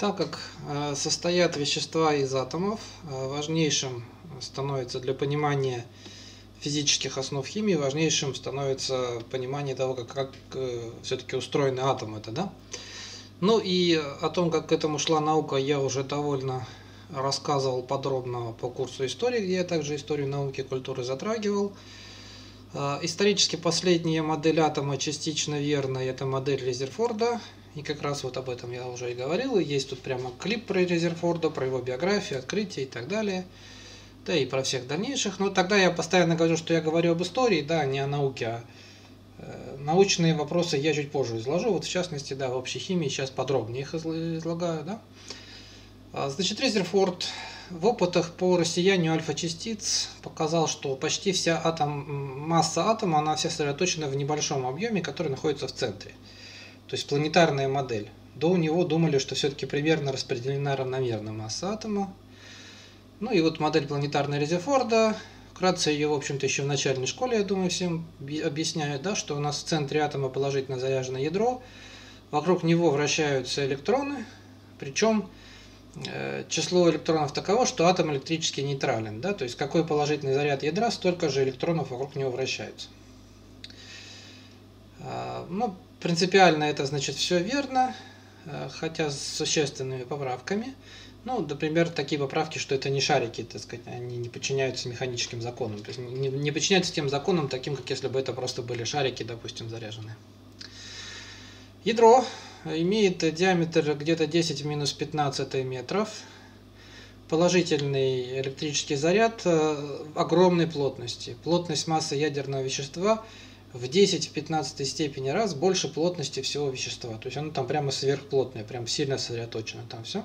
Так как э, состоят вещества из атомов, э, важнейшим становится для понимания физических основ химии, важнейшим становится понимание того, как, как э, все-таки устроены атомы. Это, да? Ну и о том, как к этому шла наука, я уже довольно рассказывал подробно по курсу истории, где я также историю науки и культуры затрагивал. Исторически последняя модель атома частично верная, это модель Резерфорда, и как раз вот об этом я уже и говорил. И есть тут прямо клип про Резерфорда, про его биографию, открытие и так далее. Да и про всех дальнейших. Но тогда я постоянно говорю, что я говорю об истории, да, не о науке, а э, научные вопросы я чуть позже изложу. Вот в частности, да, в общей химии сейчас подробнее их излагаю, да. А, значит, Резерфорд в опытах по рассеянию альфа-частиц показал, что почти вся атом, масса атома, она вся сосредоточена в небольшом объеме, который находится в центре то есть планетарная модель. До него думали, что все-таки примерно распределена равномерно масса атома. Ну и вот модель планетарной Резерфорда, вкратце ее, в общем-то, еще в начальной школе, я думаю, всем объясняют, да, что у нас в центре атома положительно заряжено ядро, вокруг него вращаются электроны, причем э, число электронов таково, что атом электрически нейтрален, да, то есть какой положительный заряд ядра, столько же электронов вокруг него вращаются. А, ну, Принципиально это значит все верно, э, хотя с существенными поправками. Ну, например, такие поправки, что это не шарики, так сказать, они не подчиняются механическим законам. То есть не, не подчиняются тем законам, таким, как если бы это просто были шарики, допустим, заряженные. Ядро имеет диаметр где-то 10 в минус 15 метров. Положительный электрический заряд э, огромной плотности. Плотность массы ядерного вещества – в 10 в 15 степени раз больше плотности всего вещества. То есть оно там прямо сверхплотное, прям сильно сосредоточено там все.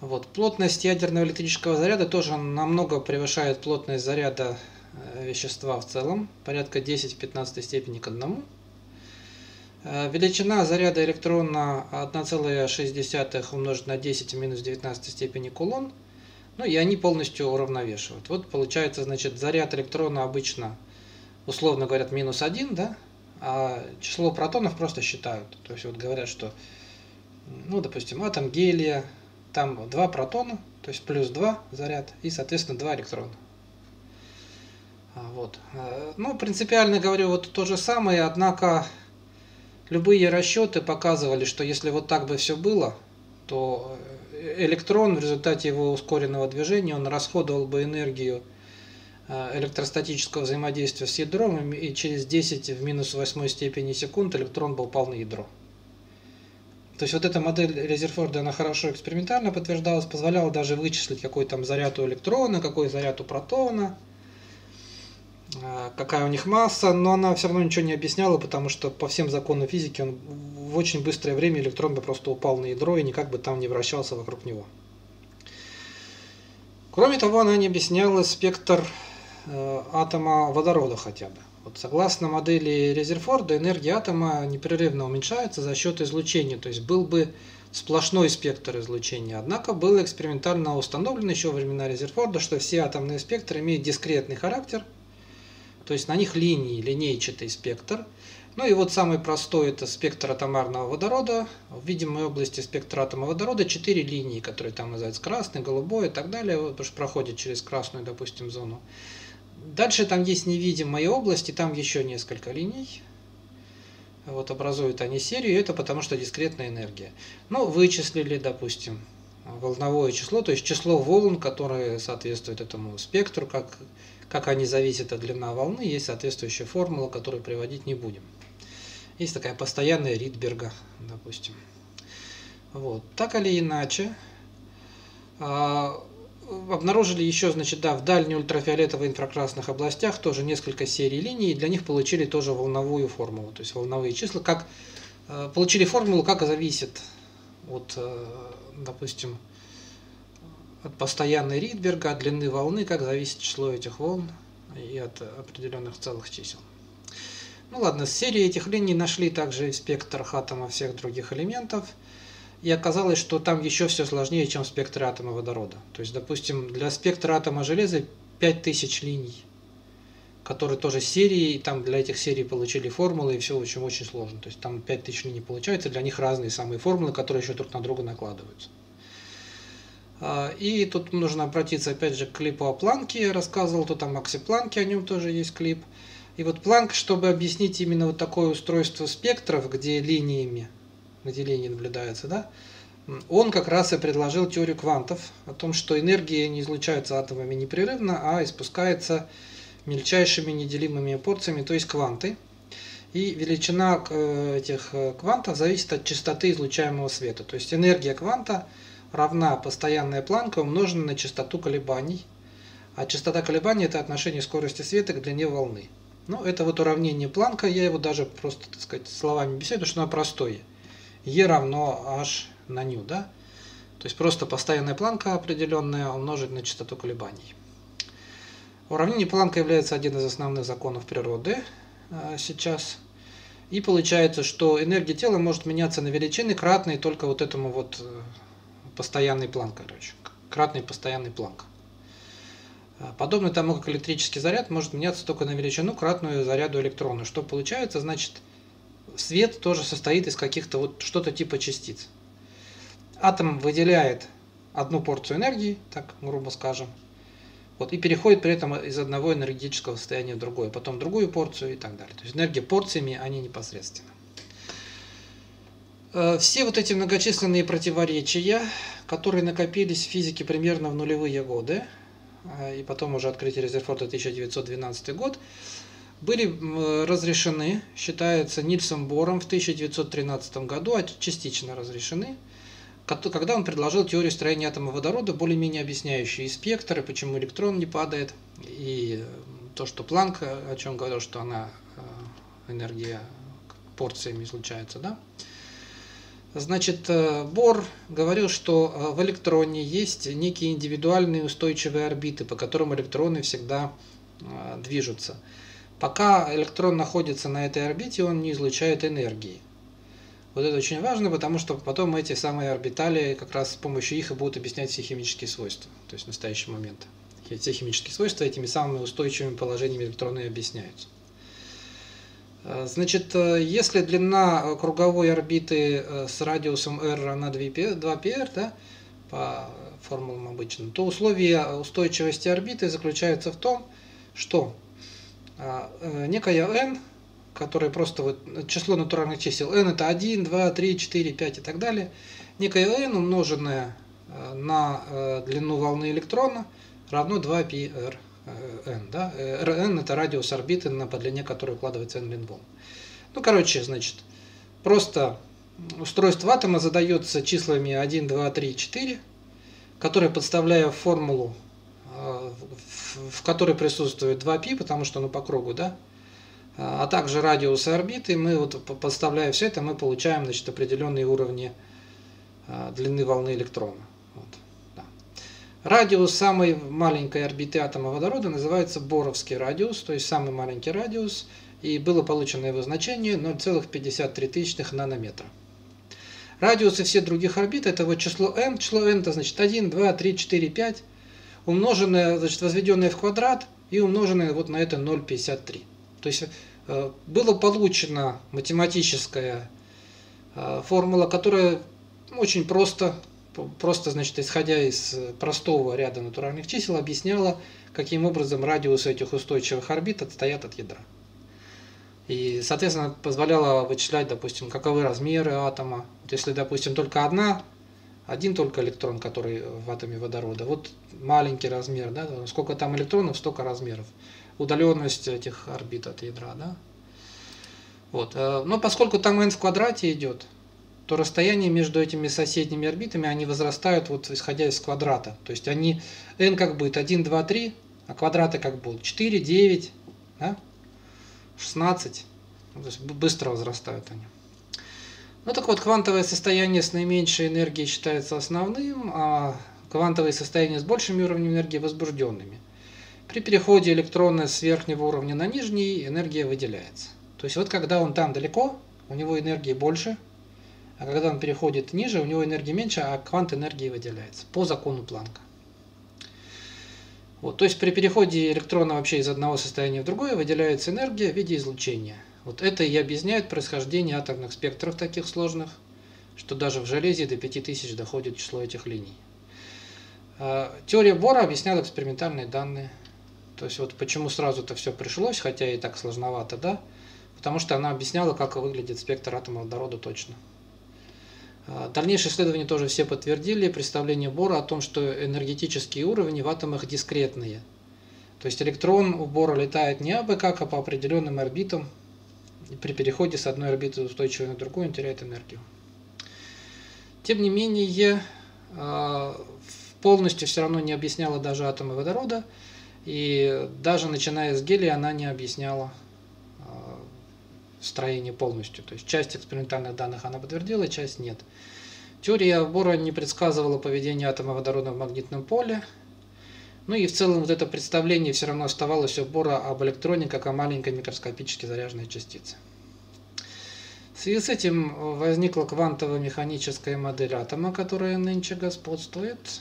Вот. Плотность ядерного электрического заряда тоже намного превышает плотность заряда э, вещества в целом, порядка 10 в 15 степени к одному. Э, величина заряда электрона 1,6 умножить на 10 в минус 19 степени кулон. Ну и они полностью уравновешивают. Вот получается, значит, заряд электрона обычно – условно говорят минус один, да, а число протонов просто считают. То есть вот говорят, что, ну, допустим, атом гелия, там два протона, то есть плюс 2 заряд и, соответственно, два электрона. А, вот. А, ну, принципиально говорю, вот то же самое, однако любые расчеты показывали, что если вот так бы все было, то электрон в результате его ускоренного движения, он расходовал бы энергию Э, электростатического взаимодействия с ядром, и через 10 в минус 8 степени секунд электрон бы упал на ядро. То есть вот эта модель Резерфорда, она хорошо экспериментально подтверждалась, позволяла даже вычислить, какой там заряд у электрона, какой заряд у протона, э, какая у них масса, но она все равно ничего не объясняла, потому что по всем законам физики он в очень быстрое время электрон бы просто упал на ядро и никак бы там не вращался вокруг него. Кроме того, она не объясняла спектр Э, атома водорода хотя бы. Вот согласно модели Резерфорда, энергия атома непрерывно уменьшается за счет излучения, то есть был бы сплошной спектр излучения. Однако было экспериментально установлено еще во времена Резерфорда, что все атомные спектры имеют дискретный характер, то есть на них линии, линейчатый спектр. Ну и вот самый простой это спектр атомарного водорода. В видимой области спектра атома водорода четыре линии, которые там называются красный, голубой и так далее, потому что проходят через красную, допустим, зону. Дальше там есть невидимые области, там еще несколько линий. Вот образуют они серию, это потому что дискретная энергия. Ну, вычислили, допустим, волновое число, то есть число волн, которые соответствуют этому спектру, как, как они зависят от длины волны, есть соответствующая формула, которую приводить не будем. Есть такая постоянная Ридберга, допустим. Вот. Так или иначе, а, обнаружили еще, значит, да, в дальней ультрафиолетовой инфракрасных областях тоже несколько серий линий, и для них получили тоже волновую формулу, то есть волновые числа, как э, получили формулу, как зависит от, э, допустим, от постоянной Ридберга, от длины волны, как зависит число этих волн и от определенных целых чисел. Ну ладно, серии этих линий нашли также и спектр атома всех других элементов – и оказалось, что там еще все сложнее, чем спектр атома водорода. То есть, допустим, для спектра атома железа 5000 линий. которые тоже серии, и там для этих серий получили формулы, и все очень очень сложно. То есть там 5000 линий получается, для них разные самые формулы, которые еще друг на друга накладываются. А, и тут нужно обратиться опять же к клипу о Планке, я рассказывал, то там Макси Планке, о нем тоже есть клип. И вот Планк, чтобы объяснить именно вот такое устройство спектров, где линиями, где линии наблюдаются, да, он как раз и предложил теорию квантов о том, что энергия не излучается атомами непрерывно, а испускается мельчайшими неделимыми порциями, то есть кванты. И величина э, этих э, квантов зависит от частоты излучаемого света. То есть энергия кванта равна постоянная планка умноженная на частоту колебаний. А частота колебаний – это отношение скорости света к длине волны. Ну, это вот уравнение Планка, я его даже просто, так сказать, словами беседую, что оно простое. E равно h на ню, да? То есть просто постоянная планка определенная умножить на частоту колебаний. Уравнение Планка является один из основных законов природы а, сейчас. И получается, что энергия тела может меняться на величины, кратные только вот этому вот э, постоянный планк, короче. Кратный постоянный планк. А, подобно тому, как электрический заряд может меняться только на величину, кратную заряду электрона. Что получается? Значит, свет тоже состоит из каких-то вот что-то типа частиц. Атом выделяет одну порцию энергии, так грубо скажем, вот, и переходит при этом из одного энергетического состояния в другое, потом другую порцию и так далее. То есть энергия порциями, они непосредственно. Э, все вот эти многочисленные противоречия, которые накопились в физике примерно в нулевые годы, э, и потом уже открытие Резерфорда 1912 год, были разрешены, считается Нильсом Бором в 1913 году, а частично разрешены – когда он предложил теорию строения атома водорода, более-менее объясняющую и спектр, почему электрон не падает, и то, что Планк, о чем говорил, что она э, энергия порциями излучается, да? Значит, э, Бор говорил, что э, в электроне есть некие индивидуальные устойчивые орбиты, по которым электроны всегда движутся. Пока электрон находится на этой орбите, он не излучает энергии. Вот это очень важно, потому что потом эти самые орбитали, как раз с помощью их и будут объяснять все химические свойства, то есть в настоящий момент. Все химические свойства этими самыми устойчивыми положениями электрона объясняются. А, значит, э, если длина круговой орбиты э, с радиусом r равна 2πr, да, по формулам обычным, то условие устойчивости орбиты заключается в том, что э, некая n которое просто вот число натуральных чисел n это 1, 2, 3, 4, 5 и так далее. Некое n умноженное э, на э, длину волны электрона равно 2πr n. Да? Rn это радиус орбиты, на по длине которой укладывается n длин волн. Ну, короче, значит, просто устройство атома задается числами 1, 2, 3, 4, которые, подставляя формулу, э, в которой присутствует 2π, потому что оно по кругу, да, а также радиусы орбиты, мы вот подставляя все это, мы получаем значит, определенные уровни а, длины волны электрона. Вот, да. Радиус самой маленькой орбиты атома водорода называется Боровский радиус, то есть самый маленький радиус, и было получено его значение 0,53 нанометра. Радиусы всех других орбит это вот число n, число n это значит 1, 2, 3, 4, 5, умноженное, значит, возведенное в квадрат и умноженное вот на это 0,53. То есть э, было получена математическая э, формула, которая очень просто, просто, значит, исходя из простого ряда натуральных чисел, объясняла, каким образом радиусы этих устойчивых орбит отстоят от ядра. И, соответственно, позволяла вычислять, допустим, каковы размеры атома. Вот если, допустим, только одна, один только электрон, который в атоме водорода, вот маленький размер, да, сколько там электронов, столько размеров удаленность этих орбит от ядра. Да? Вот. Э, но поскольку там n в квадрате идет, то расстояние между этими соседними орбитами, они возрастают вот исходя из квадрата. То есть они, n как будет 1, 2, 3, а квадраты как будут 4, 9, да? 16. То есть быстро возрастают они. Ну так вот, квантовое состояние с наименьшей энергией считается основным, а квантовые состояния с большими уровнями энергии возбужденными. При переходе электрона с верхнего уровня на нижний энергия выделяется. То есть вот когда он там далеко, у него энергии больше, а когда он переходит ниже, у него энергии меньше, а квант энергии выделяется по закону Планка. Вот, то есть при переходе электрона вообще из одного состояния в другое выделяется энергия в виде излучения. Вот это и объясняет происхождение атомных спектров таких сложных, что даже в железе до 5000 доходит число этих линий. А, теория Бора объясняла экспериментальные данные. То есть вот почему сразу это все пришлось, хотя и так сложновато, да? Потому что она объясняла, как выглядит спектр атома водорода точно. А, дальнейшие исследования тоже все подтвердили представление Бора о том, что энергетические уровни в атомах дискретные. То есть электрон у Бора летает не абы как, а по определенным орбитам. При переходе с одной орбиты устойчивой на другую он теряет энергию. Тем не менее, а, полностью все равно не объясняла даже атомы водорода. И даже начиная с гелия она не объясняла строение полностью. То есть часть экспериментальных данных она подтвердила, часть нет. Теория Бора не предсказывала поведение атома водорода в магнитном поле. Ну и в целом вот это представление все равно оставалось у Бора об электроне как о маленькой микроскопически заряженной частице. В связи с этим возникла квантово-механическая модель атома, которая нынче господствует.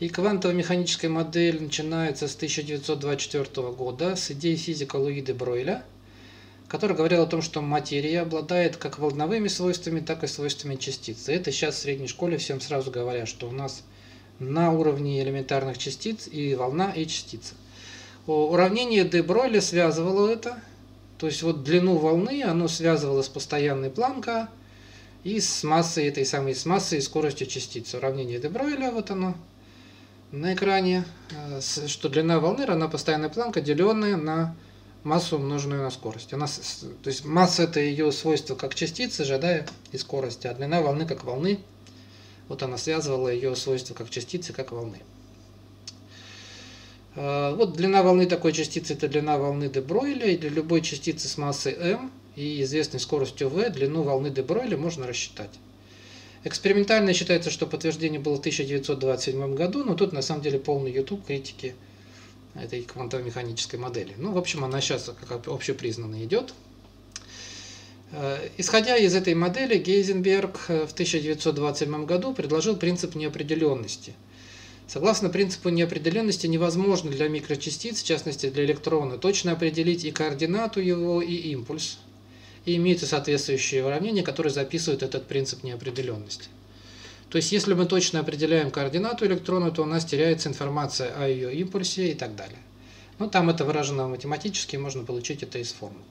И квантово-механическая модель начинается с 1924 года с идеи физика Луиды Бройля – который говорил о том, что материя обладает как волновыми свойствами, так и свойствами частиц. И это сейчас в средней школе всем сразу говорят, что у нас на уровне элементарных частиц и волна, и частица. Уравнение де Бройля связывало это, то есть вот длину волны оно связывало с постоянной Планка и с массой этой самой, с массой и скоростью частицы. Уравнение де Бройля, вот оно на экране, э, что длина волны равна постоянной Планка, деленная на массу умноженную на скорость. Она, то есть масса это ее свойство как частицы же, да, и скорости, а длина волны как волны. Вот она связывала ее свойства как частицы, как волны. А, вот длина волны такой частицы это длина волны де Бройля, и для любой частицы с массой m и известной скоростью v длину волны де Бройля можно рассчитать. Экспериментально считается, что подтверждение было в 1927 году, но тут на самом деле полный YouTube критики этой квантово-механической модели. Ну, в общем, она сейчас как общепризнанно идет. Э, исходя из этой модели, Гейзенберг э, в 1927 году предложил принцип неопределенности. Согласно принципу неопределенности, невозможно для микрочастиц, в частности для электрона, точно определить и координату его, и импульс. И имеются соответствующие уравнения, которые записывают этот принцип неопределенности. То есть, если мы точно определяем координату электрона, то у нас теряется информация о ее импульсе и так далее. Ну, там это выражено математически, можно получить это из формул.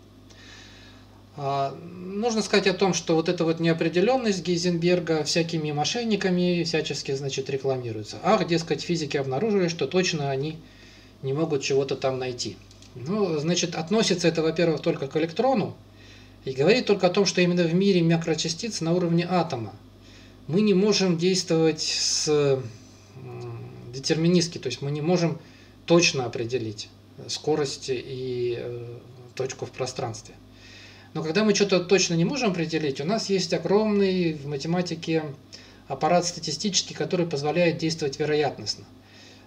А, нужно сказать о том, что вот эта вот неопределенность Гейзенберга всякими мошенниками всячески, значит, рекламируется. Ах, дескать, физики обнаружили, что точно они не могут чего-то там найти. Ну, значит, относится это, во-первых, только к электрону, и говорит только о том, что именно в мире микрочастиц на уровне атома мы не можем действовать с детерминистски, то есть мы не можем точно определить скорость и э, точку в пространстве. Но когда мы что-то точно не можем определить, у нас есть огромный в математике аппарат статистический, который позволяет действовать вероятностно.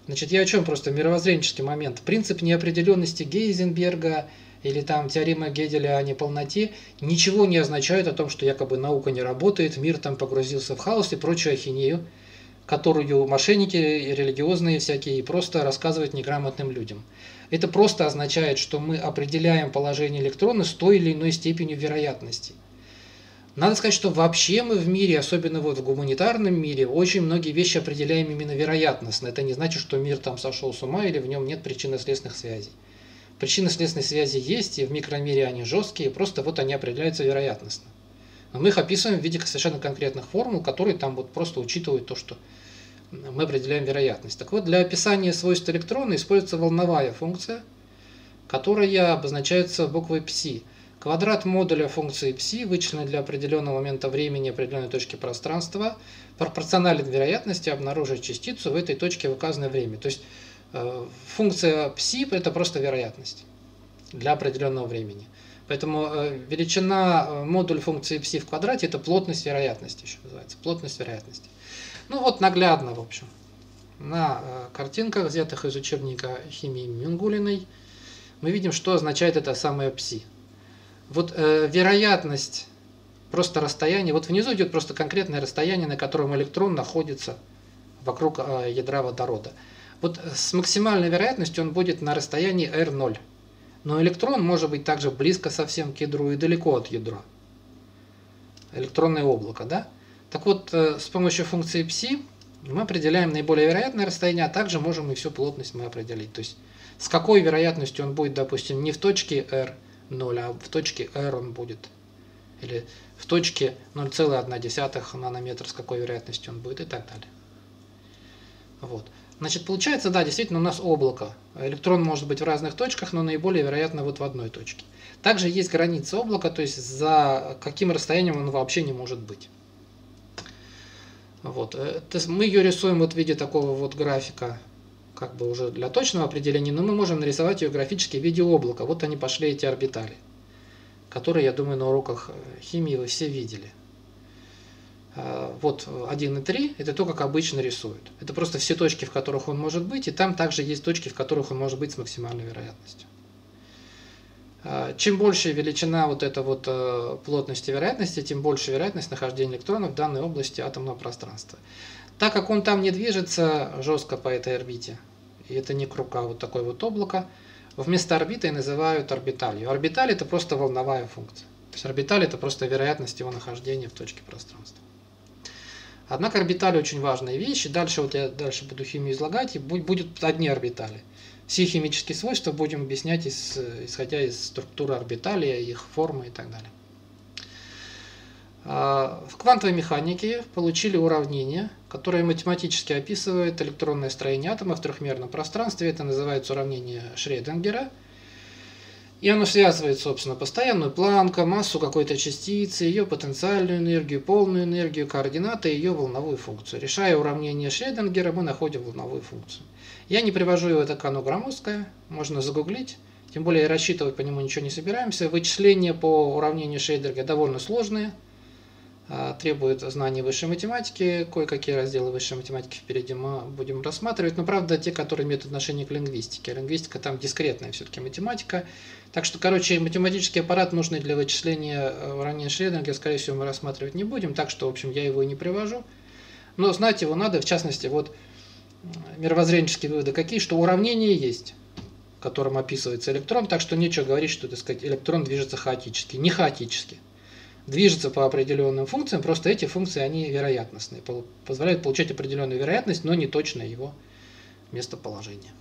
Значит, я о чем просто мировоззренческий момент. Принцип неопределенности Гейзенберга – или там теорема Геделя о неполноте ничего не означают о том, что якобы наука не работает, мир там погрузился в хаос и прочую ахинею, которую мошенники религиозные всякие просто рассказывают неграмотным людям. Это просто означает, что мы определяем положение электрона с той или иной степенью вероятности. Надо сказать, что вообще мы в мире, особенно вот в гуманитарном мире, очень многие вещи определяем именно вероятностно. Это не значит, что мир там сошел с ума или в нем нет причинно-следственных связей. Причинно-следственные связи есть, и в микромире они жесткие, просто вот они определяются вероятностно. Но мы их описываем в виде совершенно конкретных формул, которые там вот просто учитывают то, что мы определяем вероятность. Так вот, для описания свойств электрона используется волновая функция, которая обозначается буквой ψ. Квадрат модуля функции ψ, вычисленный для определенного момента времени определенной точки пространства, пропорционален вероятности обнаружить частицу в этой точке в указанное время. То есть Э, функция psi – это просто вероятность для определенного времени. Поэтому э, величина э, модуль функции psi в квадрате – это плотность вероятности, еще называется, плотность вероятности. Ну вот наглядно, в общем, на картинках, взятых из учебника химии Мингулиной, мы видим, что означает это самое psi. Вот э, вероятность просто расстояние, вот внизу идет просто конкретное расстояние, на котором электрон находится вокруг э, ядра водорода. Вот с максимальной вероятностью он будет на расстоянии R0. Но электрон может быть также близко совсем к ядру и далеко от ядра. Электронное облако, да? Так вот, э, с помощью функции psi мы определяем наиболее вероятное расстояние, а также можем и всю плотность мы определить. То есть, с какой вероятностью он будет, допустим, не в точке R0, а в точке R он будет. Или в точке 0,1 нанометра, с какой вероятностью он будет и так далее. Вот. Значит, получается, да, действительно у нас облако. Электрон может быть в разных точках, но наиболее вероятно вот в одной точке. Также есть граница облака, то есть за каким расстоянием он вообще не может быть. Вот. Э, мы ее рисуем вот в виде такого вот графика, как бы уже для точного определения, но мы можем нарисовать ее графически в виде облака. Вот они пошли эти орбитали, которые, я думаю, на уроках э, химии вы все видели. А, вот 1 и 3 – это то, как обычно рисуют. Это просто все точки, в которых он может быть, и там также есть точки, в которых он может быть с максимальной вероятностью. А, чем больше величина вот этой вот э, плотности вероятности, тем больше вероятность нахождения электронов в данной области атомного пространства. Так как он там не движется жестко по этой орбите, и это не круг, а вот такое вот облако, вместо орбиты называют орбиталью. Орбиталь это просто волновая функция. То есть орбиталь это просто вероятность его нахождения в точке пространства. Однако орбитали очень важная вещь, и дальше вот я дальше буду химию излагать, и будут одни орбитали. Все химические свойства будем объяснять, из, исходя из структуры орбитали, их формы и так далее. А, в квантовой механике получили уравнение, которое математически описывает электронное строение атома в трехмерном пространстве. Это называется уравнение Шрёдингера – и оно связывает, собственно, постоянную планку, массу какой-то частицы, ее потенциальную энергию, полную энергию, координаты и ее волновую функцию. Решая уравнение Шрёдингера, мы находим волновую функцию. Я не привожу его, это оно громоздкое, можно загуглить. Тем более рассчитывать по нему ничего не собираемся. Вычисления по уравнению Шрёдингера довольно сложные. А, требует знаний высшей математики, кое-какие разделы высшей математики впереди мы будем рассматривать, но правда те, которые имеют отношение к лингвистике. Лингвистика там дискретная все-таки математика. Так что, короче, математический аппарат, нужный для вычисления э, уравнения Шрёдингера, скорее всего, мы рассматривать не будем, так что, в общем, я его и не привожу. Но знать его надо, в частности, вот мировоззренческие выводы какие, что уравнение есть, которым описывается электрон, так что нечего говорить, что, так сказать, электрон движется хаотически. Не хаотически движется по определенным функциям, просто эти функции, они вероятностные, позволяют получать определенную вероятность, но не точное его местоположение.